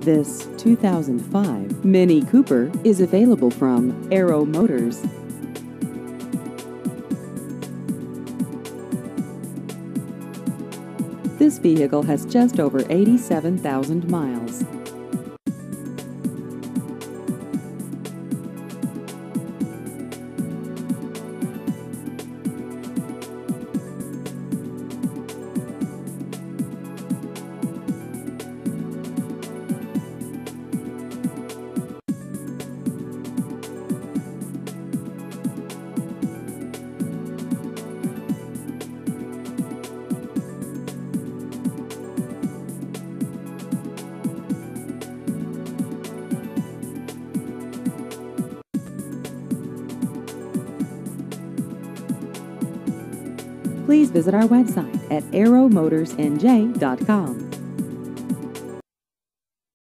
This 2005 Mini Cooper is available from Arrow Motors. This vehicle has just over 87,000 miles. Please visit our website at arrowmotorsnj.com.